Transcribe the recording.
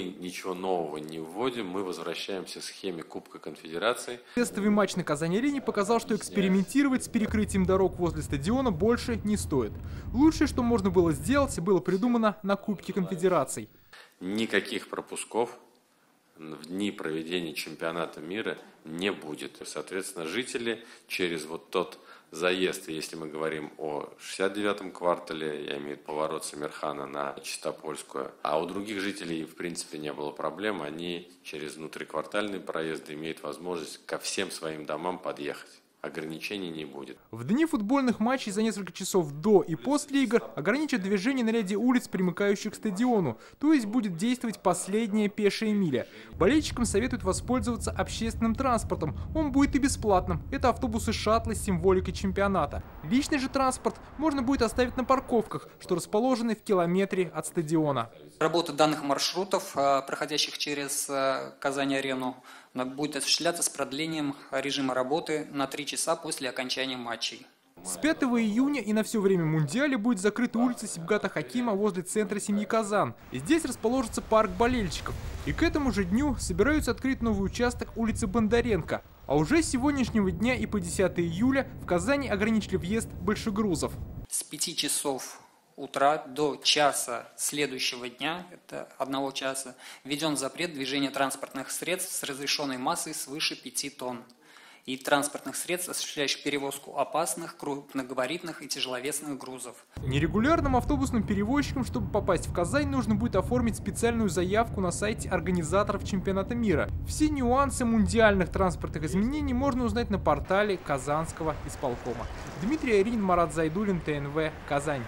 мы ничего нового не вводим, мы возвращаемся к схеме Кубка Конфедерации. Тестовый матч на Казани-арене показал, что экспериментировать с перекрытием дорог возле стадиона больше не стоит. Лучшее, что можно было сделать, было придумано на Кубке Конфедераций. Никаких пропусков в дни проведения чемпионата мира не будет. Соответственно, жители через вот тот заезд, если мы говорим о 69-м квартале, я имею в виду поворот Самирхана на Чистопольскую, а у других жителей, в принципе, не было проблем, они через внутриквартальные проезды имеют возможность ко всем своим домам подъехать ограничений не будет. В дни футбольных матчей за несколько часов до и после игр ограничат движение на ряде улиц, примыкающих к стадиону, то есть будет действовать последняя пешая миля. Болельщикам советуют воспользоваться общественным транспортом, он будет и бесплатным. Это автобусы-шаттлы с символикой чемпионата. Личный же транспорт можно будет оставить на парковках, что расположены в километре от стадиона. Работа данных маршрутов, а, проходящих через а, Будет осуществляться с продлением режима работы на 3 часа после окончания матчей. С 5 июня и на все время Мундиаля будет закрыта улица Сибгата Хакима возле центра семьи Казан. Здесь расположится парк болельщиков. И к этому же дню собираются открыть новый участок улицы Бондаренко. А уже с сегодняшнего дня и по 10 июля в Казани ограничили въезд большегрузов. С 5 часов утра до часа следующего дня, это одного часа, введен запрет движения транспортных средств с разрешенной массой свыше 5 тонн и транспортных средств, осуществляющих перевозку опасных, крупногабаритных и тяжеловесных грузов. Нерегулярным автобусным перевозчикам, чтобы попасть в Казань, нужно будет оформить специальную заявку на сайте организаторов чемпионата мира. Все нюансы мундиальных транспортных изменений можно узнать на портале Казанского исполкома. Дмитрий Арин, Марат Зайдулин, ТНВ, Казань.